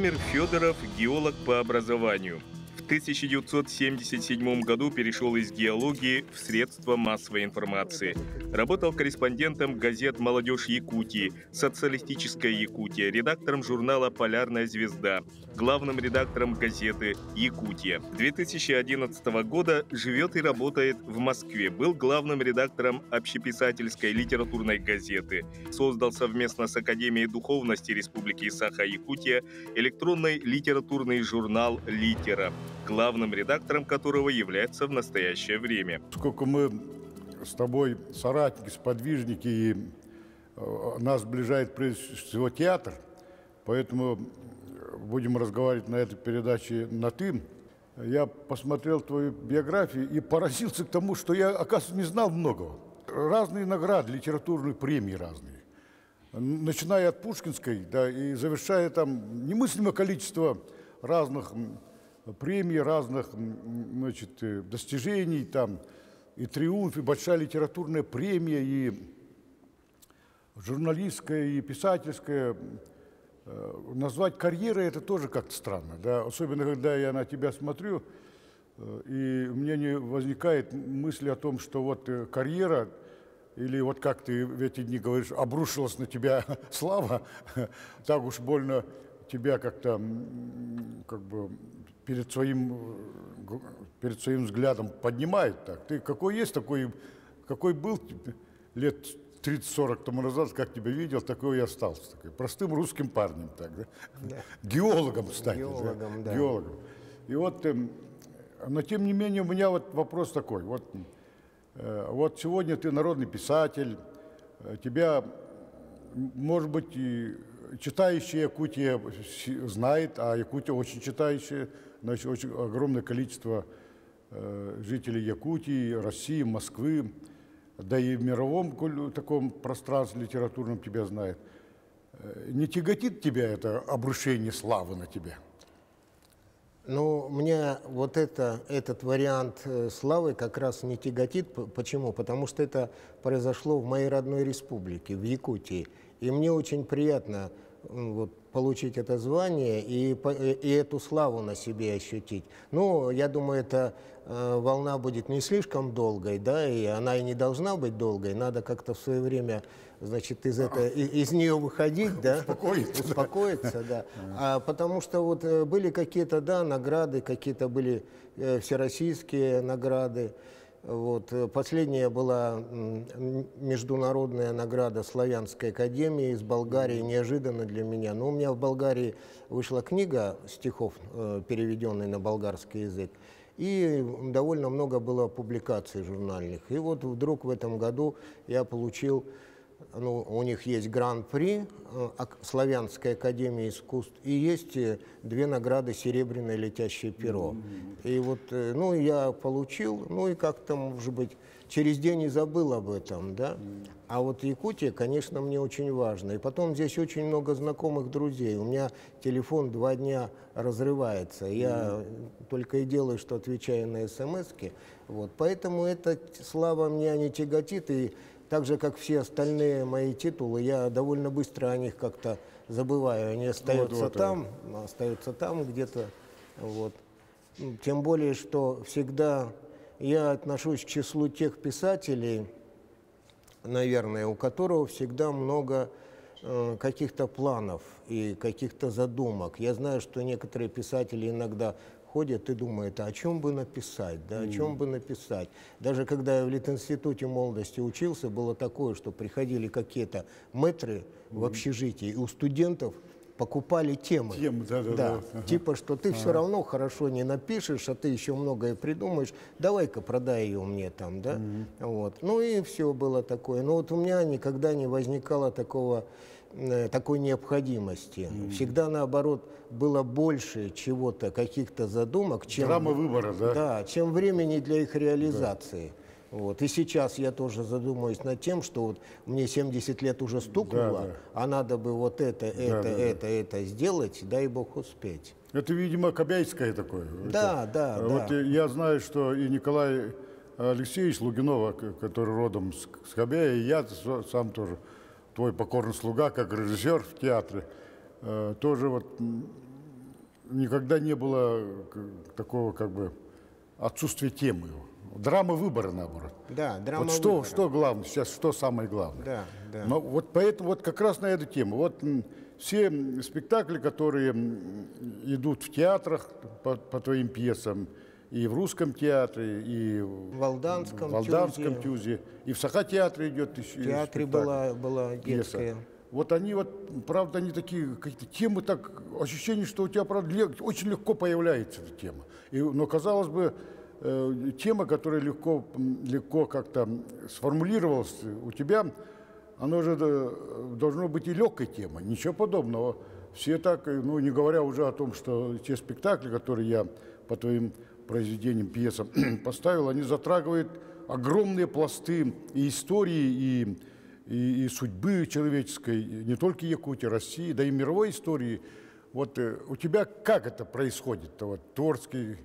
Владимир Федоров – геолог по образованию. В 1977 году перешел из геологии в средства массовой информации. Работал корреспондентом газет «Молодежь Якутии», «Социалистическая Якутия», редактором журнала «Полярная звезда», главным редактором газеты «Якутия». 2011 года живет и работает в Москве. Был главным редактором общеписательской литературной газеты. Создал совместно с Академией духовности Республики Саха-Якутия электронный литературный журнал «Литера», главным редактором которого является в настоящее время. Сколько мы с тобой соратники, сподвижники, и э, нас сближает прежде всего театр, поэтому будем разговаривать на этой передаче на «ты». Я посмотрел твою биографию и поразился к тому, что я, оказывается, не знал многого. Разные награды, литературные премии разные. Начиная от Пушкинской, да, и завершая там немыслимое количество разных премий, разных значит, э, достижений, там, и триумф, и большая литературная премия, и журналистская, и писательская. Э, назвать карьерой это тоже как-то странно, да? особенно когда я на тебя смотрю, э, и у меня не возникает мысли о том, что вот карьера, или вот как ты в эти дни говоришь, обрушилась на тебя слава, так уж больно тебя как-то как бы перед своим, перед своим взглядом поднимает так. Ты какой есть, такой, какой был лет 30-40 тому назад, как тебя видел, такой и остался. Такой, простым русским парнем. Так, да? Да. Геологом, кстати. Геологом, да. да. Геологом. И вот, э, но тем не менее, у меня вот вопрос такой. Вот, э, вот сегодня ты народный писатель, э, тебя, может быть, и читающие Якутия знает, а Якутия очень читающая, значит, очень огромное количество э, жителей Якутии, России, Москвы, да и в мировом таком пространстве литературном тебя знает. Э, не тяготит тебя это обрушение славы на тебя? Ну, мне вот это, этот вариант э, славы как раз не тяготит. Почему? Потому что это произошло в моей родной республике, в Якутии. И мне очень приятно вот, получить это звание и, и эту славу на себе ощутить. Ну, я думаю, эта э, волна будет не слишком долгой, да, и она и не должна быть долгой. Надо как-то в свое время, значит, из, это, из, из нее выходить, да, успокоиться, успокоиться, да. А, потому что вот э, были какие-то, да, награды, какие-то были э, всероссийские награды. Вот. Э, последняя была международная награда Славянской академии из Болгарии, неожиданно для меня. Но у меня в Болгарии вышла книга стихов, э, переведенная на болгарский язык, и довольно много было публикаций журнальных. И вот вдруг в этом году я получил ну, у них есть гран-при э, Славянской академии искусств и есть э, две награды «Серебряное летящее перо». И вот, э, ну, я получил, ну, и как-то, может быть, через день и забыл об этом, да. А вот Якутия, конечно, мне очень важно. И потом здесь очень много знакомых друзей. У меня телефон два дня разрывается. Я только и делаю, что отвечаю на смс-ки. Вот. Поэтому эта слава меня не тяготит. И так же, как все остальные мои титулы, я довольно быстро о них как-то забываю. Они остаются вот, вот, там, вот. остаются там где-то. Вот. Тем более, что всегда я отношусь к числу тех писателей, наверное, у которого всегда много э, каких-то планов и каких-то задумок. Я знаю, что некоторые писатели иногда ходят и думают, а о чем бы написать, да, о чем бы написать. Даже когда я в Литинституте молодости учился, было такое, что приходили какие-то метры в общежитии, и у студентов покупали темы. Темы, да, да, да. да. Типа, что ты все равно хорошо не напишешь, а ты еще многое придумаешь, давай-ка продай ее мне там, да. Угу. Вот. Ну и все было такое. Но вот у меня никогда не возникало такого такой необходимости. Mm. Всегда наоборот было больше чего-то, каких-то задумок, чем драма выбора, да? Да, чем времени для их реализации. Да. Вот. И сейчас я тоже задумаюсь над тем, что вот мне 70 лет уже стукнуло, да, да. а надо бы вот это, это, да, это, да. это сделать, дай бог успеть. Это, видимо, Кобяйское такое. Да, это, да, вот да. Я знаю, что и Николай Алексеевич Лугинова, который родом с Кобяя, и я сам тоже твой покорный слуга, как режиссер в театре, э, тоже вот никогда не было такого как бы отсутствия темы. Драма выбора, наоборот. Да, драма вот что, выбора. что главное, сейчас что самое главное. Да, да. Но вот поэтому вот как раз на эту тему. Вот все спектакли, которые идут в театрах по, по твоим пьесам, и в русском театре, и в Алданском, в Алданском тюзе. тюзе, и в Саха-театре идет еще В театре была, была детская. Пьеса. Вот они вот, правда, они такие какие-то темы, так ощущение, что у тебя, правда, очень легко появляется эта тема. И, но, казалось бы, э, тема, которая легко, легко как-то сформулировалась у тебя, она же э, должно быть и легкой темой, ничего подобного. Все так, э, ну, не говоря уже о том, что те спектакли, которые я по твоим произведениям, пьесам поставил, они затрагивают огромные пласты и истории, и и, и судьбы человеческой, не только Якутии, России, да и мировой истории. Вот э, у тебя как это происходит-то, вот, творческий,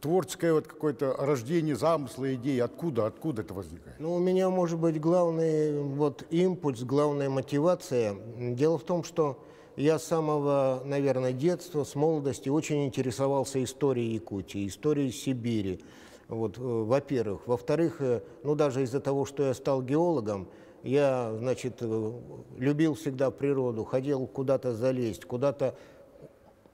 творческое вот какое-то рождение замысла, идеи, откуда, откуда это возникает? Ну, у меня, может быть, главный вот импульс, главная мотивация. Дело в том, что я с самого, наверное, детства, с молодости очень интересовался историей Якутии, историей Сибири. Вот, э, во-первых. Во-вторых, э, ну, даже из-за того, что я стал геологом, я, значит, э, любил всегда природу, хотел куда-то залезть, куда-то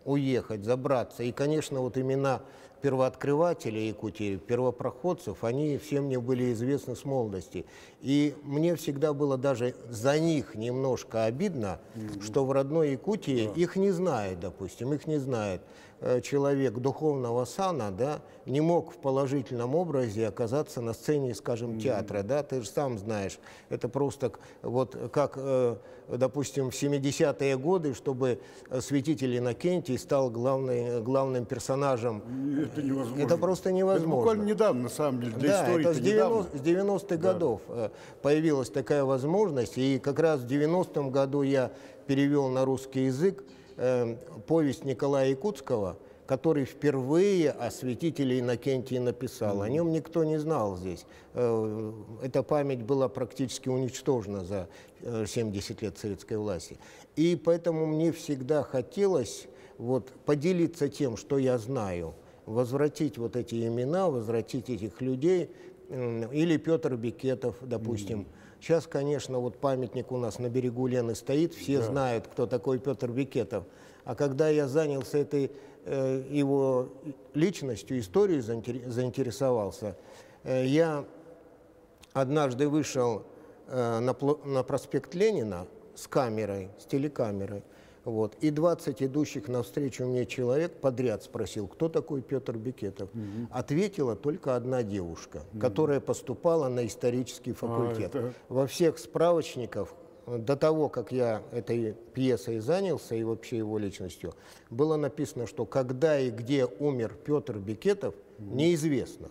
уехать, забраться. И, конечно, вот имена первооткрывателей Якутии, первопроходцев, они все мне были известны с молодости. И мне всегда было даже за них немножко обидно, mm-hmm. что в родной Якутии yeah. их не знают, допустим, их не знают. Э, человек духовного сана, да, не мог в положительном образе оказаться на сцене, скажем, театра, да, ты же сам знаешь, это просто вот как, э, допустим, в 70-е годы, чтобы святитель Иннокентий стал главный, главным персонажем. Это невозможно. Это просто невозможно. Это буквально недавно, на самом деле, для да, истории это с 90, 90-х да. годов э, появилась такая возможность, и как раз в 90-м году я перевел на русский язык э, повесть Николая Якутского, который впервые о святителе Иннокентии написал. О нем никто не знал здесь. Э, эта память была практически уничтожена за 70 э, лет советской власти. И поэтому мне всегда хотелось вот, поделиться тем, что я знаю, возвратить вот эти имена, возвратить этих людей, или Петр Бекетов, допустим. Сейчас, конечно, вот памятник у нас на берегу Лены стоит, все да. знают, кто такой Петр Бекетов. А когда я занялся этой э, его личностью, историей заинтересовался, э, я однажды вышел э, на, на проспект Ленина с камерой, с телекамерой, вот. И 20 идущих навстречу мне человек подряд спросил, кто такой Петр Бекетов. Угу. Ответила только одна девушка, угу. которая поступала на исторический а, факультет. А, это... Во всех справочниках до того, как я этой пьесой занялся и вообще его личностью, было написано, что когда и где умер Петр Бекетов, неизвестно.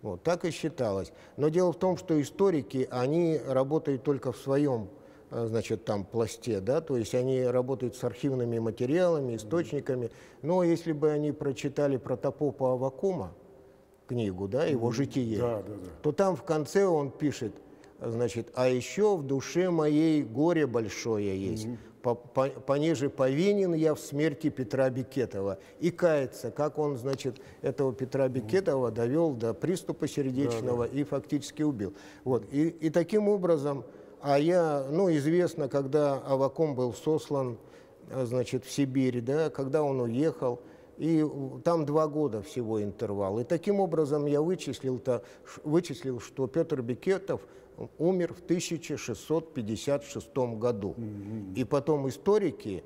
Вот, так и считалось. Но дело в том, что историки, они работают только в своем значит, там пласте, да, то есть они работают с архивными материалами, источниками. Но если бы они прочитали протопопа Авакума, книгу, да, его житие, да, да, да. то там в конце он пишет, значит, а еще в душе моей горе большое есть. Угу. По, по, понеже повинен я в смерти Петра Бекетова. И кается, как он, значит, этого Петра Бекетова довел до приступа сердечного да, да. и фактически убил. Вот. И, и таким образом а я, ну, известно, когда Авакум был сослан, э, значит, в Сибирь, да, когда он уехал, и там два года всего интервал. И таким образом я вычислил, -то, вычислил что Петр Бекетов умер в 1656 году. Mm-hmm. И потом историки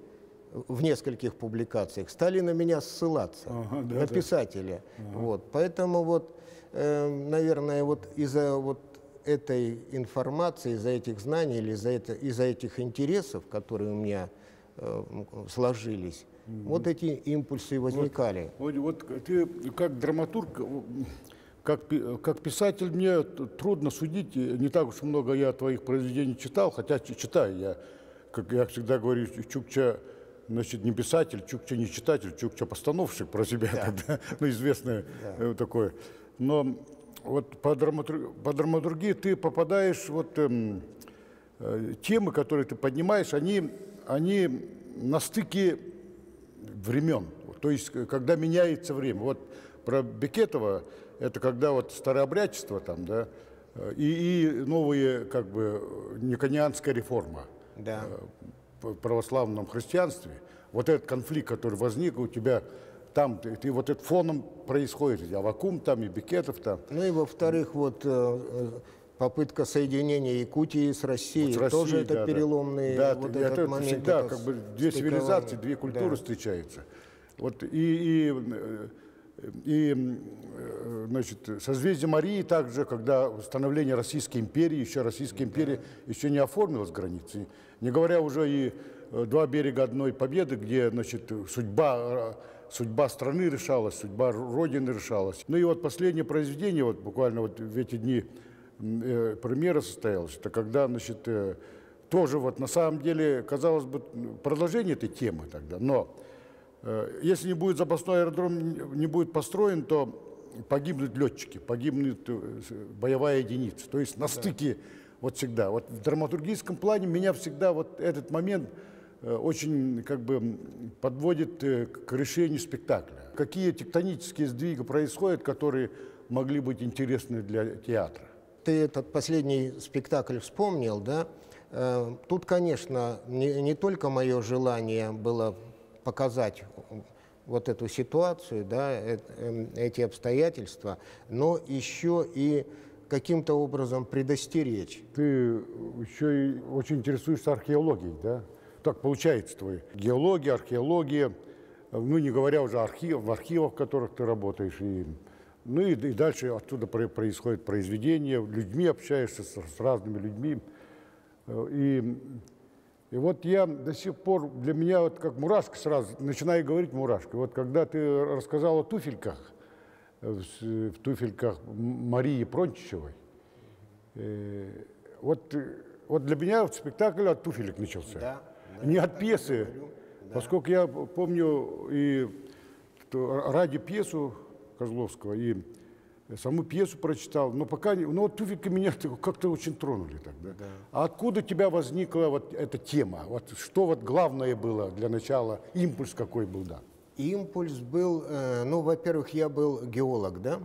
в нескольких публикациях стали на меня ссылаться, ага, да, на да. писателя. Ага. Вот. Поэтому вот, э, наверное, вот из-за вот этой информации, из-за этих знаний или из-за из этих интересов, которые у меня э, сложились, mm-hmm. вот эти импульсы возникали. Вот, вот, вот ты как драматург, как, как писатель мне трудно судить, не так уж много я твоих произведений читал, хотя читаю я, как я всегда говорю, Чукча значит, не писатель, Чукча не читатель, Чукча постановщик про себя, да. тогда, ну, известное да. Э, такое. Но вот по, драматур... по драматургии ты попадаешь, вот эм, э, темы, которые ты поднимаешь, они, они на стыке времен. То есть, когда меняется время. Вот про Бекетова, это когда вот старообрядчество там, да, и, и новые, как бы, никонианская реформа Да. в православном христианстве. Вот этот конфликт, который возник у тебя там, ты вот этот фоном происходит, и Авакум там, и Бекетов там. Ну и во-вторых, вот э, э, попытка соединения Якутии с Россией, Вот с тоже Россией, это да, да. переломный Да, вот это, этот это момент. всегда как бы две цивилизации, две культуры Да. встречаются. Вот и, и, э, и, значит, созвездие Марии также, когда становление Российской империи, еще Российская империя еще не оформилась границы, не говоря уже и два берега одной победы, где, значит, судьба судьба страны решалась, судьба Родины решалась. Ну и вот последнее произведение, вот буквально вот в эти дни э, премьера состоялась, это когда, значит, э, тоже вот на самом деле, казалось бы, продолжение этой темы тогда, но э, если не будет запасной аэродром, не будет построен, то погибнут летчики, погибнет э, боевая единица. То есть на стыке вот всегда. Вот в драматургическом плане меня всегда вот этот момент очень как бы подводит э, к решению спектакля. Какие тектонические сдвиги происходят, которые могли быть интересны для театра? Ты этот последний спектакль вспомнил, да? Э, Тут, конечно, не, не только мое желание было показать вот эту ситуацию, да, э- эм, эти обстоятельства, но еще и каким-то образом предостеречь. Ты еще и очень интересуешься археологией, да? Так получается твой. Геология, археология, ну не говоря уже архив, в архивах, в которых ты работаешь. И, ну и, и дальше оттуда про- происходит произведение, людьми общаешься с, с разными людьми. Э, И, и вот я до сих пор, для меня вот как мурашка сразу, начинаю говорить мурашка. Вот когда ты рассказал о туфельках, э, в, с- в туфельках Марии Прончичевой, Э, вот, э, вот для меня спектакль от туфелек начался. Да, Не от пьесы. Поскольку я помню и ради пьесу Козловского, и саму пьесу прочитал, но пока не, ну вот туфельки меня как-то очень тронули тогда. А откуда у тебя возникла вот эта тема? Вот что вот главное было для начала, импульс какой был, да? Импульс был, э, ну, во-первых, я был геолог, да,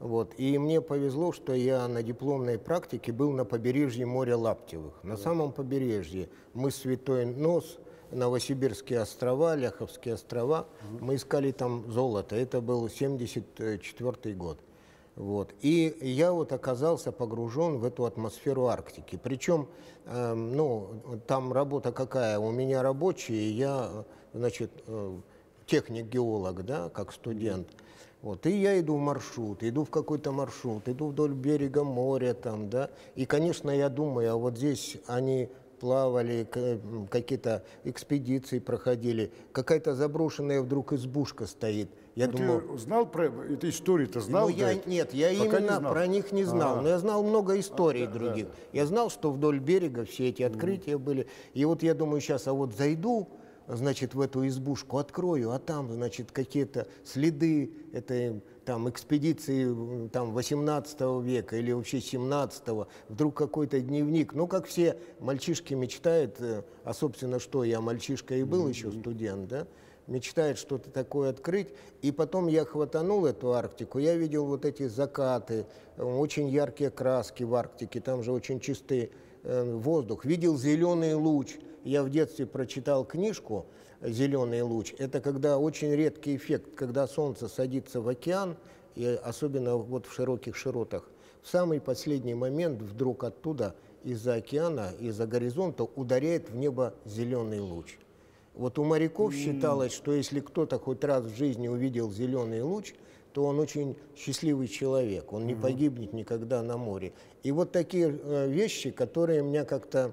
вот, и мне повезло, что я на дипломной практике был на побережье моря Лаптевых, на самом побережье, мы Святой Нос, Новосибирские острова, Ляховские острова, мы искали там золото, это был 74 год. Вот. И я вот оказался погружен в эту атмосферу Арктики. Причем, эм, ну, там работа какая? У меня рабочие, я, э, значит, э, техник-геолог, да, как студент. Вот. И я иду в маршрут, иду в какой-то маршрут, иду вдоль берега моря там, да. И, конечно, я думаю, а вот здесь они плавали, какие-то экспедиции проходили, какая-то заброшенная вдруг избушка стоит. Я Ну, думал, ты знал про эту историю-то знал? ну, я, нет, я Пока не именно знал. про них не знал, А. но я знал много историй других. Я знал, что вдоль берега все эти открытия были. И вот я думаю, сейчас, а вот зайду, значит, в эту избушку, открою, а там, значит, какие-то следы этой там экспедиции там 18 века или вообще 17 вдруг какой-то дневник. Ну, как все мальчишки мечтают, э, а, собственно, что я мальчишка и был еще студент, да, мечтает что-то такое открыть. И потом я хватанул эту Арктику, я видел вот эти закаты, э, очень яркие краски в Арктике, там же очень чистый э, воздух. Видел зеленый луч. Я в детстве прочитал книжку «Зеленый луч». Это когда очень редкий эффект, когда солнце садится в океан, и особенно вот в широких широтах. В самый последний момент вдруг оттуда, из-за океана, из-за горизонта ударяет в небо зеленый луч. Вот у моряков считалось, что если кто-то хоть раз в жизни увидел зеленый луч, то он очень счастливый человек, он не погибнет никогда на море. И вот такие э, вещи, которые меня как-то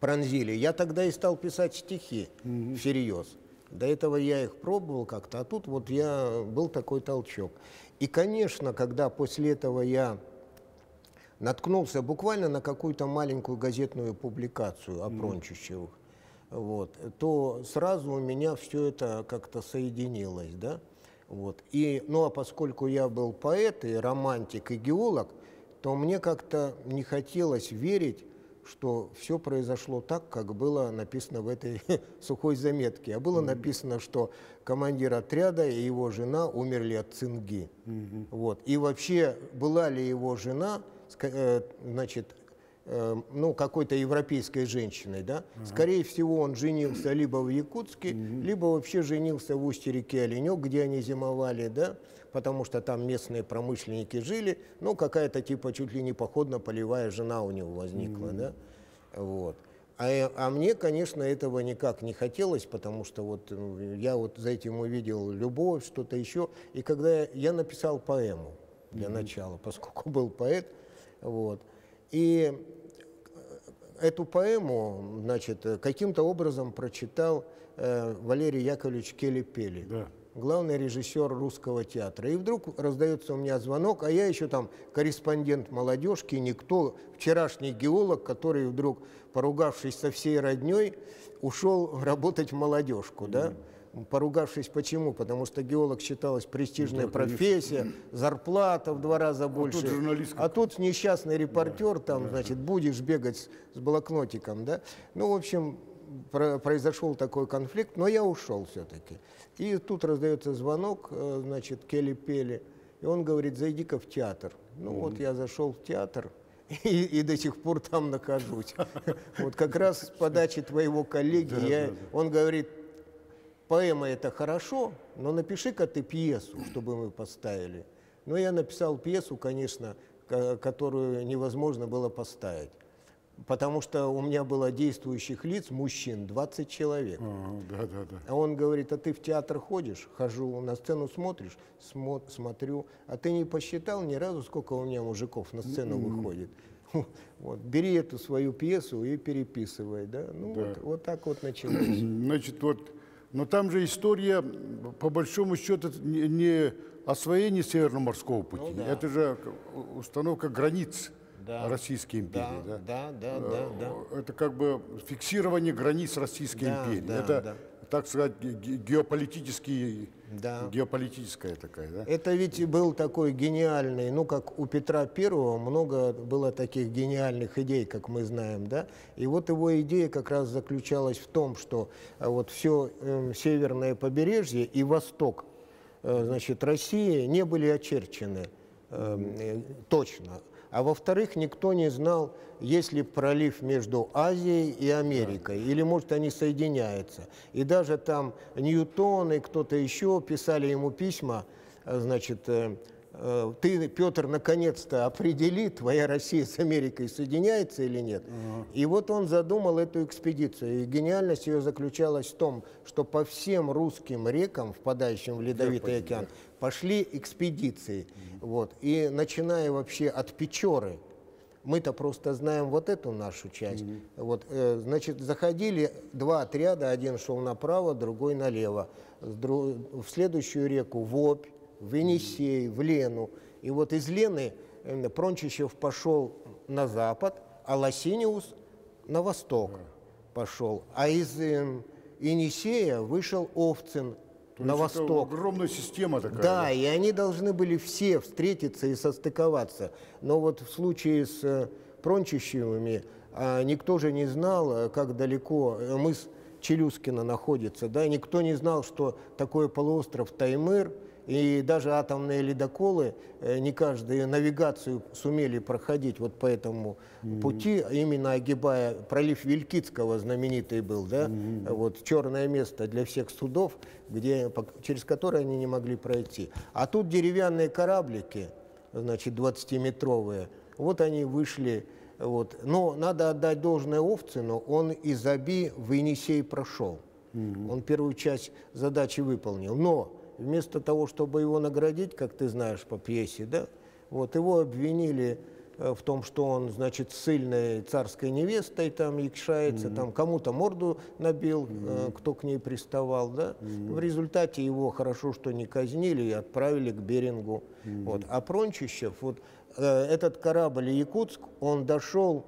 пронзили. Я тогда и стал писать стихи всерьез. До этого я их пробовал как-то, а тут вот я был такой толчок. И, конечно, когда после этого я наткнулся буквально на какую-то маленькую газетную публикацию о Прончищевых, вот, то сразу у меня все это как-то соединилось, да, вот. И, ну, а поскольку я был поэт и романтик и геолог, то мне как-то не хотелось верить что все произошло так, как было написано в этой сухой заметке. А было написано, что командир отряда и его жена умерли от цинги. Вот. И вообще, была ли его жена, э, значит, э, ну, какой-то европейской женщиной, да, ага. скорее всего, он женился либо в Якутске, угу. либо вообще женился в устье реки Оленек, где они зимовали, да, потому что там местные промышленники жили, ну, какая-то типа чуть ли не походно-полевая жена у него возникла, mm-hmm. да, вот. А, а мне, конечно, этого никак не хотелось, потому что вот э, я вот за этим увидел любовь, что-то еще. И когда я, я написал поэму для mm-hmm. начала, поскольку был поэт, вот. И э, эту поэму, значит, каким-то образом прочитал э, Валерий Яковлевич Келли-Пели. Да главный режиссер русского театра. И вдруг раздается у меня звонок, а я еще там корреспондент молодежки, никто, вчерашний геолог, который вдруг, поругавшись со всей родней, ушел работать в молодежку, да? Поругавшись почему? Потому что геолог считалась престижная да, профессия, зарплата в два раза больше. А тут, а тут несчастный репортер, да, там, да. значит, будешь бегать с, блокнотиком, да? Ну, в общем, произошел такой конфликт, но я ушел все-таки. И тут раздается звонок, э, значит, Келли Пели, и он говорит, зайди-ка в театр. Ну вот я зашел в театр, и, и до сих пор там нахожусь. Вот как раз с подачи твоего коллеги, я, он говорит, поэма это хорошо, но напиши-ка ты пьесу, чтобы мы поставили. Но я написал пьесу, конечно, которую невозможно было поставить потому что у меня было действующих лиц, мужчин, 20 человек. А, да, да, да. А он говорит, а ты в театр ходишь? Хожу, на сцену смотришь? Смо смотрю. А ты не посчитал ни разу, сколько у меня мужиков на сцену mm -hmm. выходит? Вот, бери эту свою пьесу и переписывай, да? Ну, да. Вот, вот так вот началось. Значит, вот, но там же история, по большому счету, не, не освоение Северно-морского пути, ну, да. это же установка границ да. Российской империи. Да, да, да, да, да, да. Это как бы фиксирование границ Российской да, империи. Да, это, да. так сказать, геополитический да. геополитическая такая, да? Это ведь был такой гениальный, ну, как у Петра Первого много было таких гениальных идей, как мы знаем, да? И вот его идея как раз заключалась в том, что э, вот все э, северное побережье и восток, э, значит, России не были очерчены э, точно. А во-вторых, никто не знал, есть ли пролив между Азией и Америкой, да. или, может, они соединяются. И даже там Ньютон и кто-то еще писали ему письма, э, значит, э, ты, Петр, наконец-то определи, твоя Россия с Америкой соединяется или нет. Угу. И вот он задумал эту экспедицию. И гениальность ее заключалась в том, что по всем русским рекам, впадающим в Ледовитый океан, пошли экспедиции. Mm-hmm. Вот. И начиная вообще от Печоры, мы-то просто знаем вот эту нашу часть. Mm-hmm. Вот, э, значит, заходили два отряда, один шел направо, другой налево. В следующую реку в Обь, в Енисей, в Лену. И вот из Лены Прончищев пошел на запад, а Лосиниус на восток пошел. А из э, Енисея вышел Овцин то на восток. огромная система такая. Да, да, и они должны были все встретиться и состыковаться. Но вот в случае с э, Прончищевыми а, никто же не знал, э, как далеко э, мыс Челюскина находится. Да? Никто не знал, что такое полуостров Таймыр – и даже атомные ледоколы э, не каждую навигацию сумели проходить вот по этому mm-hmm. пути, именно огибая пролив Вилькицкого знаменитый был, да, mm-hmm. вот черное место для всех судов, где, через которое они не могли пройти. А тут деревянные кораблики, значит, 20-метровые, вот они вышли вот. Но надо отдать должное Овцину, он из Аби в Енисей прошел. Mm-hmm. Он первую часть задачи выполнил. Но вместо того, чтобы его наградить, как ты знаешь по пьесе, да, вот его обвинили э, в том, что он, значит, сильной царской невестой там якшается, mm-hmm. там кому-то морду набил, mm-hmm. кто к ней приставал, да. Mm-hmm. В результате его хорошо, что не казнили и отправили к Берингу. Mm-hmm. Вот. А Прончищев, вот э, этот корабль Якутск, он дошел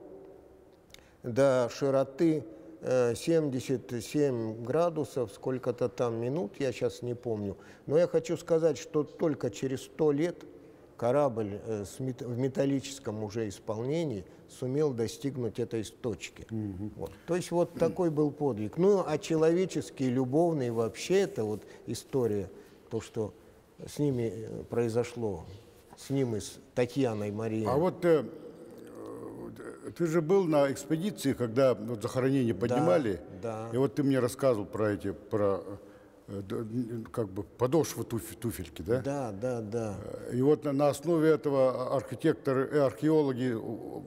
до широты 77 градусов, сколько-то там минут, я сейчас не помню. Но я хочу сказать, что только через 100 лет корабль э, в металлическом уже исполнении сумел достигнуть этой точки. Вот. То есть вот такой был подвиг. Ну, а человеческий, любовный вообще это вот история, то, что с ними э, произошло, с ним и с Татьяной Марией. А вот э, э, ты же был на экспедиции, когда вот захоронение поднимали. да. И вот ты мне рассказывал про эти, про как бы подошвы туф- туфельки, да? Да, да, да. И вот на, основе этого архитекторы и археологи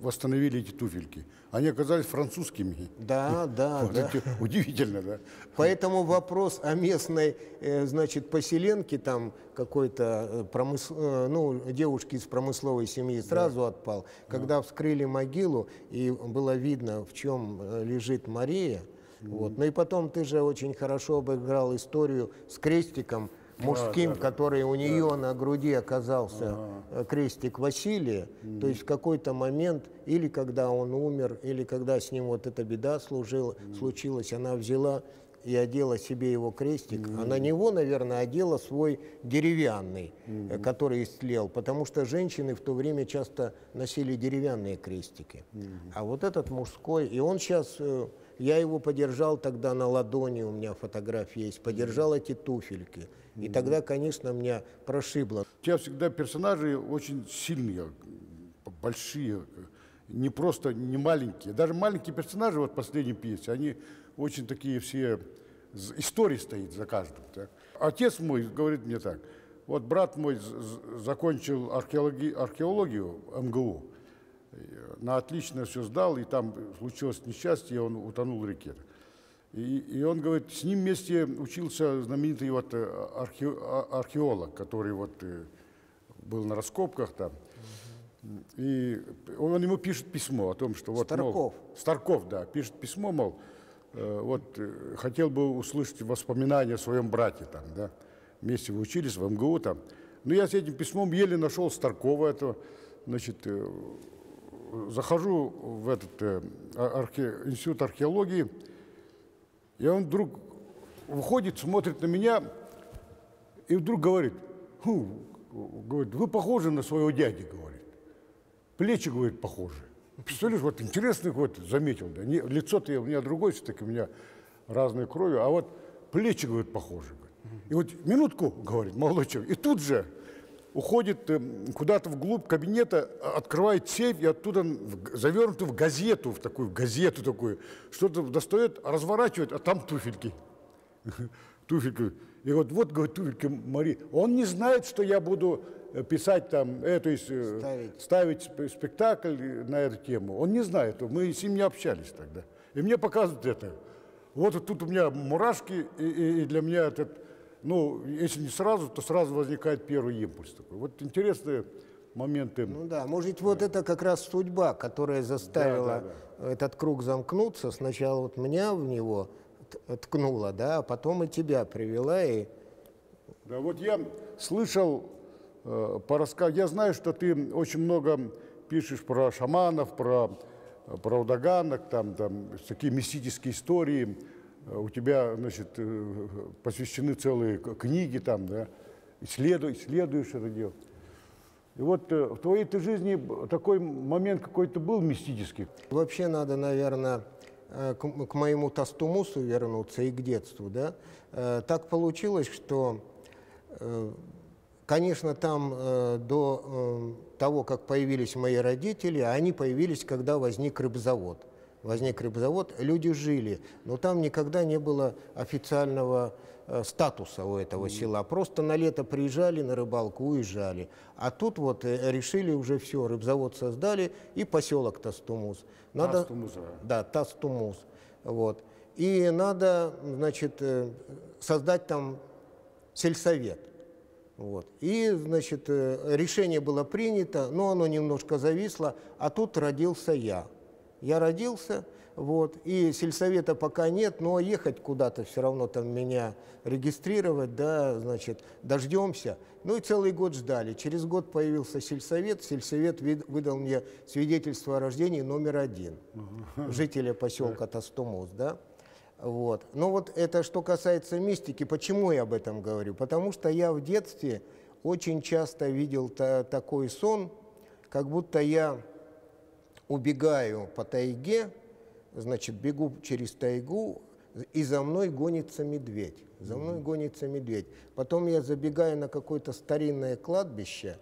восстановили эти туфельки. Они оказались французскими. Да, да, Вот да. удивительно, да? Поэтому вопрос о местной, э, значит, поселенке там какой-то э, промыс- э, ну, девушки из промысловой семьи сразу отпал. Когда вскрыли могилу и было видно, в чем э, лежит Мария, вот. Ну и потом ты же очень хорошо обыграл историю с крестиком мужским, который у нее на груди оказался э, крестик Василия. То есть в какой-то момент, или когда он умер, или когда с ним вот эта беда служила, случилась, она взяла и одела себе его крестик, а на него, наверное, одела свой деревянный, э, который истлел, потому что женщины в то время часто носили деревянные крестики. А вот этот мужской, и он сейчас, я его подержал тогда на ладони, у меня фотография есть, подержал эти туфельки. И тогда, конечно, меня прошибло. У тебя всегда персонажи очень сильные, большие, не просто не маленькие. Даже маленькие персонажи вот в последней пьесе, они очень такие все, история стоит за каждым. так. Отец мой говорит мне так, вот брат мой закончил археологи- археологию МГУ, на отлично все сдал, и там случилось несчастье, он утонул в реке. И, и он говорит, с ним вместе учился знаменитый вот э, архе- а- археолог, который вот э, был на раскопках там. И он ему пишет письмо о том, что вот... мол, Старков. Старков, да, пишет письмо, мол, э, вот э, хотел бы услышать воспоминания о своем брате там, да. Вместе вы учились в МГУ там. Но я с этим письмом еле нашел Старкова этого, значит, э, захожу в этот э, архе- институт археологии, и он вдруг выходит, смотрит на меня и вдруг говорит, говорит, вы похожи на своего дяди, говорит. Плечи, говорит, похожи. Представляешь, вот интересный вот заметил, да, не, лицо-то у меня другое все-таки, у меня разной кровью, а вот плечи, говорит, похожи. говорит. И вот минутку, говорит, молодой человек, и тут же уходит э, куда-то вглубь кабинета, а- открывает сейф и оттуда завернутый в газету, в такую газету такую, что-то достает, разворачивает, а там туфельки. Туфельки. И вот, вот, говорит, туфельки Мари. Он не знает, что я буду э, писать там, э, то есть э, Ставить. ставить сп- спектакль на эту тему. Он не знает, мы с ним не общались тогда. И мне показывают это. Вот тут у меня мурашки, и, и- и для меня этот, ну, если не сразу, то сразу возникает первый импульс такой. Вот интересные моменты. Ну да, может вот это как раз судьба, которая заставила этот круг замкнуться. Сначала вот меня в него ткнула, да, а потом и тебя привела, и Да, вот я слышал э, по раска- я знаю, что ты очень много пишешь про шаманов, про, про удаганок, там, там такие мистические истории. Э, У тебя, значит, э, посвящены целые книги там, да, исследуй, исследуешь это дело. И вот э, в твоей ты жизни такой момент какой-то был мистический. Вообще надо, наверное, к, к моему Тастумусу вернуться и к детству. Да? Так получилось, что, конечно, там до того, как появились мои родители, они появились, когда возник рыбзавод. Возник рыбзавод, люди жили, но там никогда не было официального э, статуса у этого села. Просто на лето приезжали на рыбалку, уезжали. А тут вот э, решили уже все, рыбзавод создали и поселок Тастумус. Надо, Тастумус, да. Да, Тастумус. Вот. И надо, значит, э, создать там сельсовет. Вот. И, значит, решение было принято, но оно немножко зависло, а тут родился я. Я родился, вот, и сельсовета пока нет, но ехать куда-то все равно там меня регистрировать, да, значит, дождемся. Ну и целый год ждали. Через год появился сельсовет, сельсовет выдал мне свидетельство о рождении номер один жителя поселка Тостомус, да. Вот. Но вот это что касается мистики, почему я об этом говорю? Потому что я в детстве очень часто видел та, такой сон, как будто я убегаю по тайге, значит, бегу через тайгу, и за мной гонится медведь. За мной гонится медведь. Потом я забегаю на какое-то старинное кладбище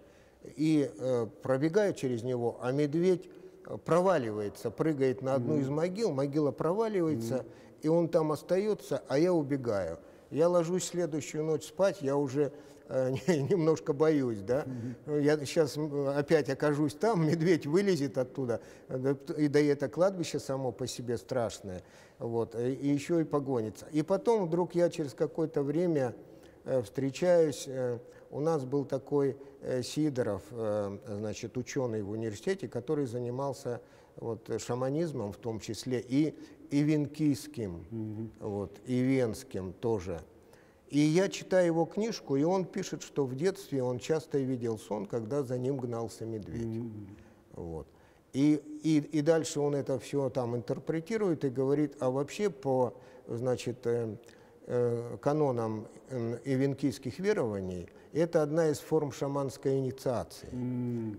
и э, пробегаю через него, а медведь э, проваливается, прыгает на одну из могил, могила проваливается, и он там остается, а я убегаю. Я ложусь следующую ночь спать, я уже немножко боюсь, да. Я сейчас опять окажусь там, медведь вылезет оттуда, да, и да и это кладбище само по себе страшное, вот, и еще и погонится. И потом вдруг я через какое-то время э, встречаюсь, э, у нас был такой э, Сидоров, э, значит, ученый в университете, который занимался вот, шаманизмом в том числе и, и венкийским, вот, и венским тоже. И я читаю его книжку, и он пишет, что в детстве он часто видел сон, когда за ним гнался медведь. Вот. И, и, и дальше он это все там интерпретирует и говорит, а вообще по значит, э, э, канонам эвенкийских верований это одна из форм шаманской инициации,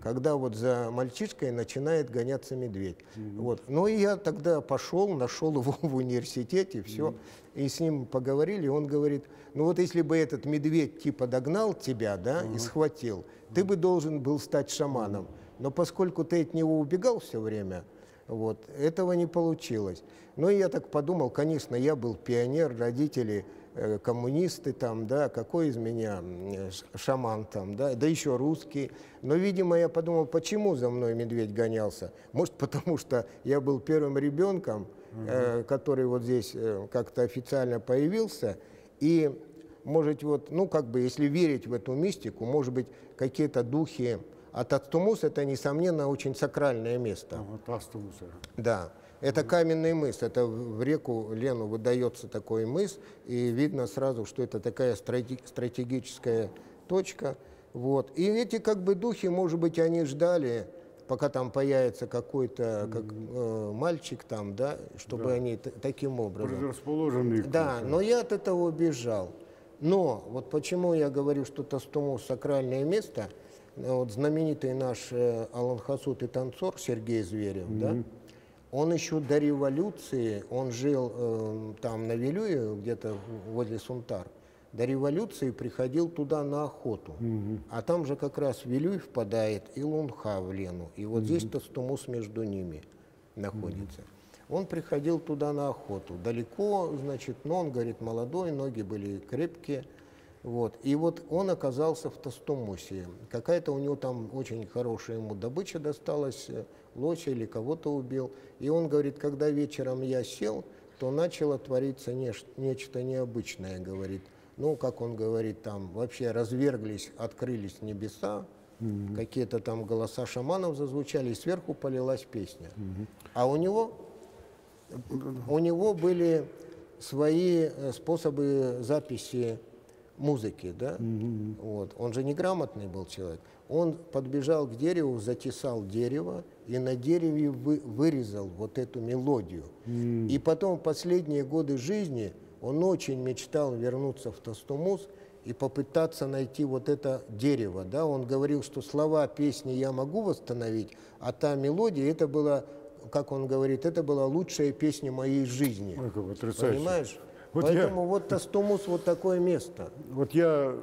когда вот за мальчишкой начинает гоняться медведь. Вот. Ну и я тогда пошел, нашел его в университете, все, и с ним поговорили, он говорит, ну вот если бы этот медведь типа догнал тебя, да, и схватил, ты бы должен был стать шаманом. Но поскольку ты от него убегал все время, вот, этого не получилось. Но я так подумал, конечно, я был пионер, родители коммунисты там, да, какой из меня э, шаман там, да, да еще русский. Но, видимо, я подумал, почему за мной медведь гонялся? Может, потому что я был первым ребенком, э, который вот здесь э, как-то официально появился, и, может, вот, ну, как бы, если верить в эту мистику, может быть, какие-то духи, а Тацтумус – это, несомненно, очень сакральное место. Вот Астумуса. Да, это каменный мыс, это в реку Лену выдается такой мыс, и видно сразу, что это такая страте- стратегическая точка. Вот. И эти как бы духи, может быть, они ждали, пока там появится какой-то как, э, мальчик там, да, чтобы они т- таким образом. Предрасположенный. к- Да, но я от этого убежал. Но вот почему я говорю, что Тастумус сакральное место, э, вот знаменитый наш э, Алан Хасут и танцор Сергей Зверев, да, он еще до революции, он жил э, там на Вилюе, где-то возле Сунтар, до революции приходил туда на охоту. А там же как раз Вилюй впадает и Лунха в Лену. И вот здесь Тастумус между ними находится. Он приходил туда на охоту. Далеко, значит, но он, говорит, молодой, ноги были крепкие. Вот. И вот он оказался в Тастумусе. Какая-то у него там очень хорошая ему добыча досталась, э, лося или кого-то убил. И он говорит, когда вечером я сел, то начало твориться неш- нечто необычное, говорит. Ну, как он говорит, там вообще разверглись, открылись небеса, какие-то там голоса шаманов зазвучали, и сверху полилась песня. А у него у него были свои э, способы записи музыки, да? Вот. Он же неграмотный был человек. Он подбежал к дереву, затесал дерево и на дереве вы- вырезал вот эту мелодию. И потом в последние годы жизни он очень мечтал вернуться в Тостумус и попытаться найти вот это дерево. Да? Он говорил, что слова песни я могу восстановить, а та мелодия, это была, как он говорит, это была лучшая песня моей жизни. Ой, как потрясающе. Понимаешь? Вот я- Поэтому вот Тостумус вот такое место. Вот я,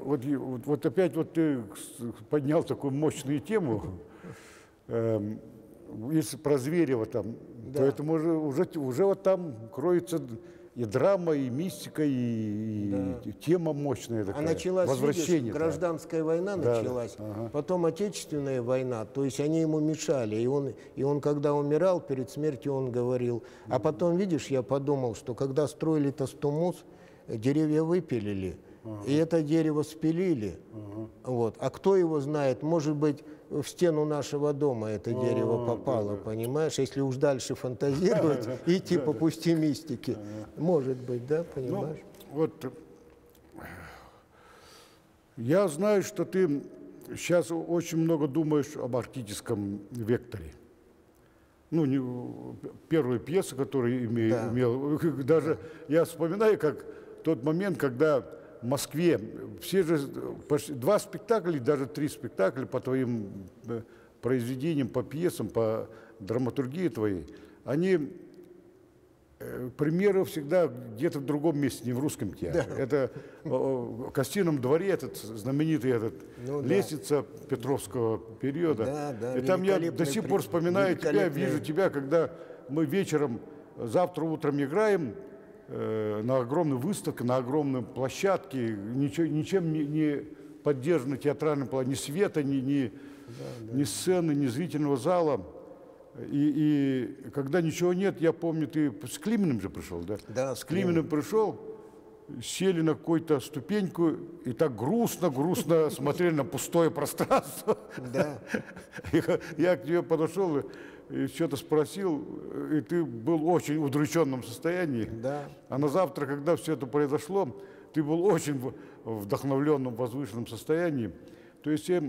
вот, я- вот, вот опять вот ты поднял такую мощную тему. Эм, если про Зверева там, то это уже, уже, уже вот там кроется и драма, и мистика, и, и тема мощная такая. А началась, видишь, Возвращение. да. гражданская война Да, началась, ага. потом отечественная война, то есть они ему мешали. И он, и он, когда умирал, перед смертью он говорил. А потом, видишь, я подумал, что когда строили Тостумус, э, деревья выпилили, и это дерево спилили. Вот. А кто его знает, может быть, в стену нашего дома это дерево попало, понимаешь? Если уж дальше фантазировать, идти по пути мистики. Может быть, да, Ну, понимаешь? вот э, я знаю, что ты сейчас очень много думаешь об арктическом векторе. Ну, не, первую пьесу, которую име- Да. имел, даже я вспоминаю, как тот момент, когда в Москве, все же, почти два спектакля, даже три спектакля по твоим э, произведениям, по пьесам, по драматургии твоей, они э, примеры всегда где-то в другом месте, не в русском театре. Да. Это в Костином дворе, этот знаменитый этот ну, лестница да. Петровского периода. Да, да, И там я до сих пор вспоминаю тебя, вижу тебя, когда мы вечером, завтра утром играем, э, на огромной выставке, на огромной площадке, ничего, ничем не, не поддержано театральным план, ни света, ни, ни, да, да. ни сцены, ни зрительного зала. И, и когда ничего нет, я помню, ты с Клименом же пришел, да? Да, с Клименом пришел, сели на какую-то ступеньку и так грустно-грустно смотрели на пустое пространство. Да. Я к тебе подошел и что-то спросил, и ты был в очень удрученном состоянии. Да. А на завтра, когда все это произошло, ты был очень вдохновленном, возвышенном состоянии. То есть э,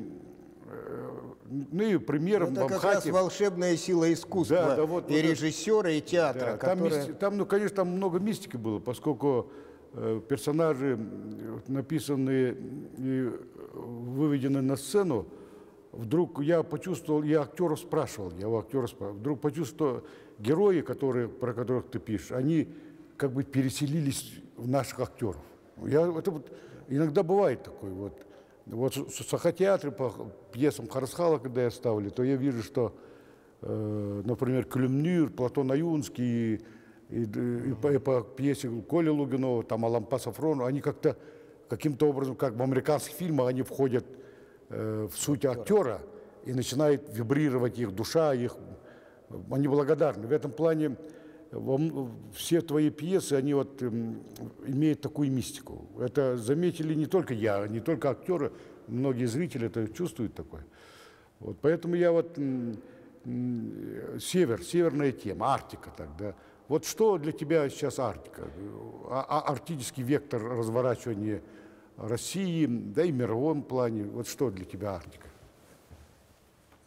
ну и примером Это как раз волшебная сила искусства да, да, вот, и вот режиссера, и театра. Да, которая... там, там, ну, конечно, там много мистики было, поскольку э, персонажи, написанные и выведены на сцену, вдруг я почувствовал, я актеров спрашивал, я у актера спрашивал, вдруг почувствовал, герои, которые, про которых ты пишешь, они как бы переселились в наших актеров. Я, это вот, иногда бывает такое вот. Вот в Сахатеатре по пьесам Харсхала, когда я ставлю, то я вижу, что, э, например, Клюмнюр, Платон Аюнский, и, и, и, по, и по пьесе Коли Лугинова, там Алампа Сафрону, они как-то каким-то образом, как в американских фильмах, они входят в суть актера и начинает вибрировать их душа, их, они благодарны. В этом плане все твои пьесы, они вот эм, имеют такую мистику. Это заметили не только я, не только актеры, многие зрители это чувствуют такое. Вот, поэтому я вот север, северная тема, Арктика тогда. Вот что для тебя сейчас Арктика? А, а, арктический вектор разворачивания России, да и мировом плане. Вот что для тебя Арктика?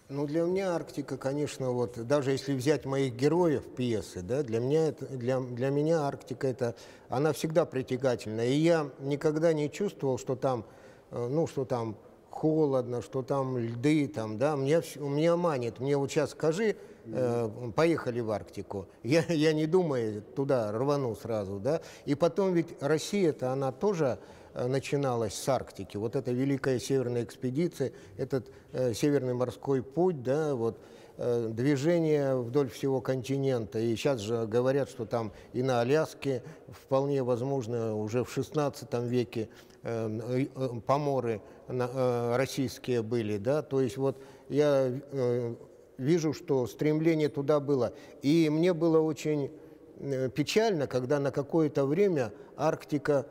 Ну, для меня Арктика, конечно, вот, даже если взять моих героев пьесы, да, для меня, это, для, для меня Арктика, это, она всегда притягательна. И я никогда не чувствовал, что там, э, ну, что там холодно, что там льды, там, да, мне, меня манит. Мне вот сейчас скажи, э, поехали в Арктику. Я, я не думаю, туда рвану сразу, да. И потом ведь Россия-то, она тоже начиналась с Арктики. Вот эта великая северная экспедиция, этот э, северный морской путь, да, вот, э, движение вдоль всего континента. И сейчас же говорят, что там и на Аляске вполне возможно уже в XVI веке э, э, поморы э, российские были. Да? То есть вот я э, вижу, что стремление туда было. И мне было очень э, печально, когда на какое-то время Арктика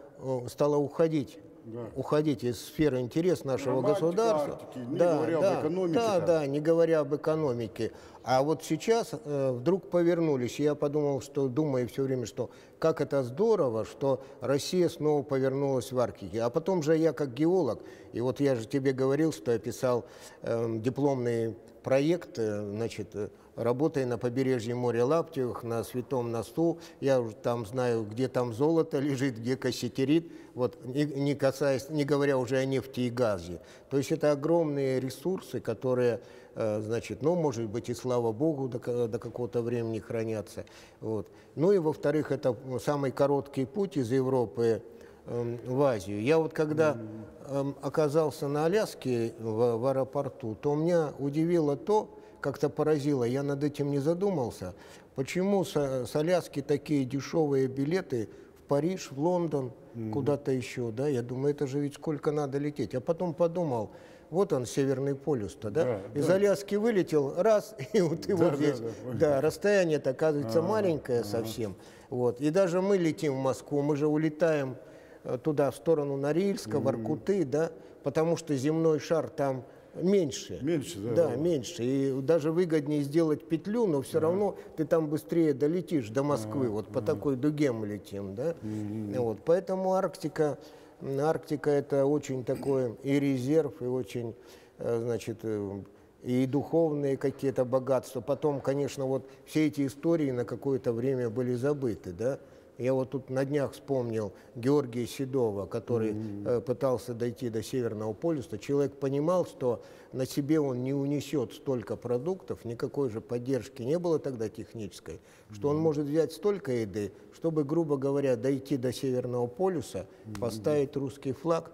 стала уходить. Да. уходить из сферы интереса нашего Романтика государства. Арктики, не да, говоря да, об экономике. Да, да, не говоря об экономике. А вот сейчас э, вдруг повернулись, я подумал, что думаю все время, что как это здорово, что Россия снова повернулась в Арктике. А потом же я как геолог, и вот я же тебе говорил, что я писал э, дипломный проект, э, значит, э, работая на побережье моря Лаптевых, на Святом Носу, я уже там знаю, где там золото лежит, где кассетерит, вот, не, не касаясь, не говоря уже о нефти и газе. То есть это огромные ресурсы, которые, э, значит, ну, может быть, и слава богу, до, до какого-то времени хранятся. Вот. Ну и, во-вторых, это самый короткий путь из Европы эм, в Азию. Я вот когда э, оказался на Аляске в, в аэропорту, то меня удивило то, как-то поразило, я над этим не задумался, почему с, Аляски такие дешевые билеты в Париж, в Лондон, mm-hmm. куда-то еще, да, я думаю, это же ведь сколько надо лететь. А потом подумал, вот он, Северный полюс-то, да? да Из да. Аляски вылетел, раз, и вот ты да, вот здесь. Да, да. да расстояние-то, оказывается, а, маленькое а, совсем. Вот. И даже мы летим в Москву, мы же улетаем э, туда, в сторону Норильска, mm-hmm. Воркуты, да, потому что земной шар там Меньше. Меньше, да. Да, меньше. И даже выгоднее сделать петлю, но все да. равно ты там быстрее долетишь до Москвы. А, вот по а. такой дуге мы летим, да. Mm-hmm. Вот, поэтому Арктика, Арктика это очень такой и резерв, и очень, э, значит, э, и духовные какие-то богатства. Потом, конечно, вот все эти истории на какое-то время были забыты, да. Я вот тут на днях вспомнил Георгия Седова, который э, пытался дойти до Северного полюса. Человек понимал, что на себе он не унесет столько продуктов, никакой же поддержки не было тогда технической, что он может взять столько еды, чтобы, грубо говоря, дойти до Северного полюса, поставить русский флаг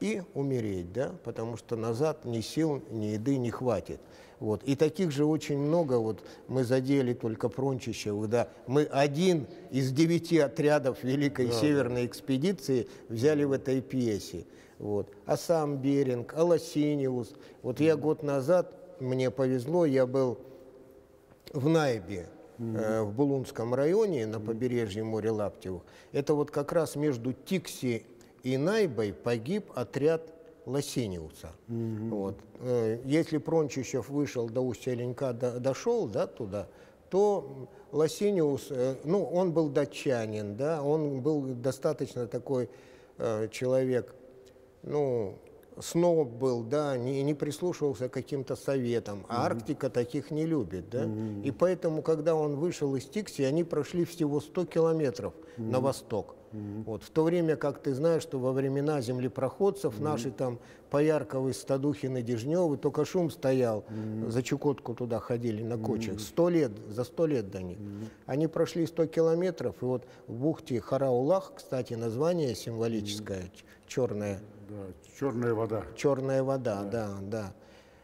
и умереть, да, потому что назад ни сил, ни еды не хватит. Вот. И таких же очень много. Вот мы задели только Прончищевых, да. Мы один из девяти отрядов Великой да. Северной экспедиции взяли в этой пьесе. Вот. А сам Беринг, а Лосиниус. Вот я год назад, мне повезло, я был в Найбе, э, в Булунском районе на побережье моря Лаптевых. Это вот как раз между Тикси и Найбой погиб отряд Лосиниуса. Mm-hmm. Вот. Э, если Прончищев вышел до Устья-Ленька, до, дошел да, туда, то Лосиниус, э, ну, он был датчанин, да, он был достаточно такой э, человек, ну, сноб был, да, не, не прислушивался к каким-то советам, а mm-hmm. Арктика таких не любит, да, mm-hmm. и поэтому, когда он вышел из Тикси, они прошли всего 100 километров mm-hmm. на восток. Mm-hmm. Вот, в то время, как ты знаешь, что во времена землепроходцев mm-hmm. наши там Поярковы, Стадухины, Дежневы, только шум стоял, mm-hmm. за Чукотку туда ходили на кочах, сто лет, за сто лет до них. Mm-hmm. Они прошли 100 километров, и вот в бухте Хараулах, кстати, название символическое, mm-hmm. черное. Да, черная вода. Черная вода, да. да, да.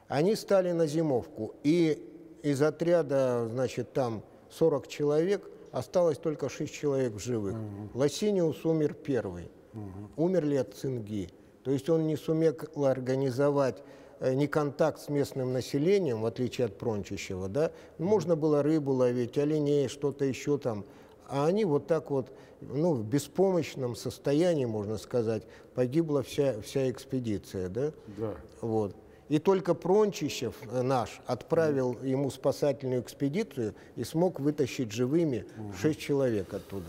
Они стали на зимовку, и из отряда, значит, там 40 человек – осталось только шесть человек в живых. Угу. Лосиниус умер первый. Угу. Умерли от цинги. То есть он не сумел организовать э, не контакт с местным населением, в отличие от Прончищева, да, можно было рыбу ловить, оленей, что-то еще там, а они вот так вот, ну, в беспомощном состоянии, можно сказать, погибла вся, вся экспедиция, да? Да. Вот. И только Прончищев э, наш отправил ему спасательную экспедицию и смог вытащить живыми шесть человек оттуда.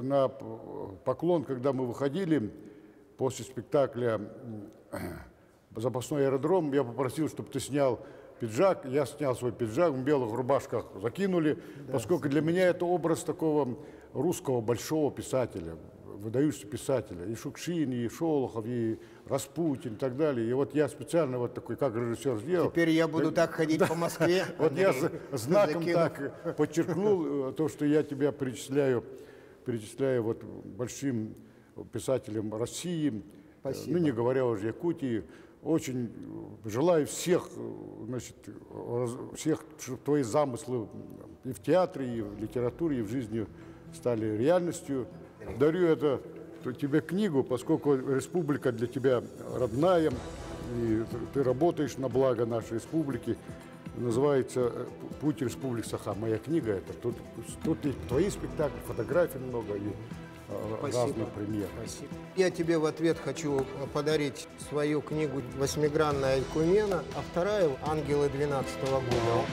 На поклон, когда мы выходили после спектакля «Запасной аэродром», я попросил, чтобы ты снял пиджак. Я снял свой пиджак, в белых рубашках закинули, да, поскольку для меня это образ такого русского большого писателя, выдающегося писателя. И Шукшин, и Шолохов, и Распутин и так далее. И вот я специально вот такой, как режиссер сделал. Теперь я буду так ходить по Москве. Вот я знаком так подчеркнул э, то, что я тебя перечисляю, перечисляю вот большим писателем России, ну не говоря уже Якутии. Очень желаю всех, значит, всех, чтобы твои замыслы и в театре, и в литературе, и в жизни стали реальностью. Дарю это тебе книгу, поскольку республика для тебя родная, и ты работаешь на благо нашей республики. Называется «Путь Республики Саха». Моя книга это. Тут, тут и твои спектакли, фотографий много и Спасибо. разных премьер. Спасибо. Я тебе в ответ хочу подарить свою книгу «Восьмигранная Айкумена», а вторая «Ангелы 12 года».